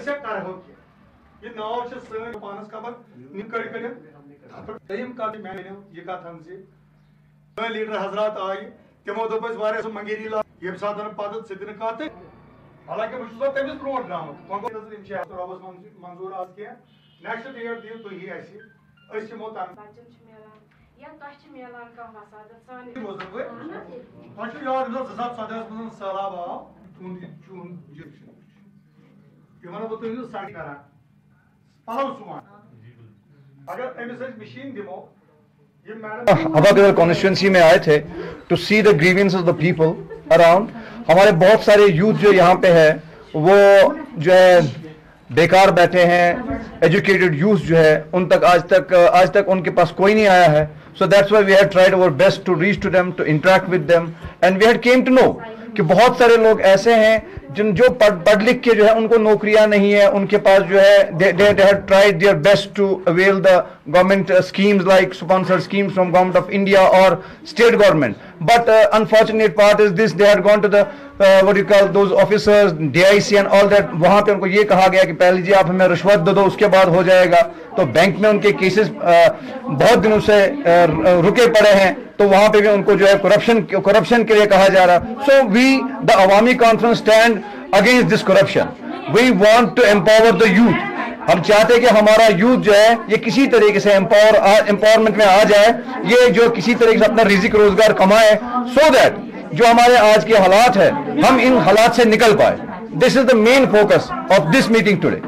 أسا کرو کی یہ ناو چھ سن پانس خبر نیم کڑ کڑ دیم کتھ میں یہ کتھ ہن زی لیڈر حضرات آئی تمو دوپ اس وارے منگیری لا۔ یم ساتن پتہ سدن کتھ حالانکہ بہٕ چھُس تٔمِس برٛونٛٹھ درٛامُت یِم چھِ اَسہِ منظوٗر آز کینٛہہ نیکسٹ ڈیٹ دِیِو تُہی اَسہِ أسۍ یِمو تَمہِ تۄہہِ چھُ یاد زٕ ساس ژۄدہَس منٛز سہلاب آو تُہُنٛد چون تمہن سڑک کران پلو سوان اگر امس مشین دمو ہوا دیول کانسٹیوینسی میں آئے تھے to see the grievance of the people around ہمارے بہت سارے یوتھ جو یہاں پہ ہے وہ جو ہے بیکار بیٹھے ہیں ایجوکیٹڈ یوتھ جو ہے ان تک آج تک آج تک ان کے پاس کوئی نہیں آیا ہے so that's why we had tried our best to reach to them to interact with them and we had came to know کہ بہت سارے لوگ ایسے ہیں جن جو پڑھ پڑھ لکھ کے جو ہے ان کو نوکریاں نہیں ہیں، ان کے پاس جو ہے they had tried their best to avail the government schemes like sponsor schemes from government of India اور state government but unfortunate part is this they had gone to the what you call those officers D I C and all that وہاں پہ ان کو یہ کہا گیا کہ پہلے جی آپ ہمیں رشوت دے دو، اس کے بعد ہو جائے گا۔ تو بینک میں ان کے کیسز uh, بہت دنوں سے uh, رکے پڑے ہیں۔ تو وہاں پہ بھی ان کو جو ہے کرپشن کرپشن کے لیے کہا جا رہا۔ So we the Awami conference stand against this corruption we want to empower the youth ہم چاہتے کہ ہمارا یوتھ جو ہے، یہ کسی طریقے سے امپاورمنٹ میں آ جائے، یہ جو کسی طریقے سے اپنا رزق روزگار کمائے سو دیٹ جو ہمارے آج کے حالات ہیں، ہم ان حالات سے نکل پائے۔ This is the main focus of this meeting today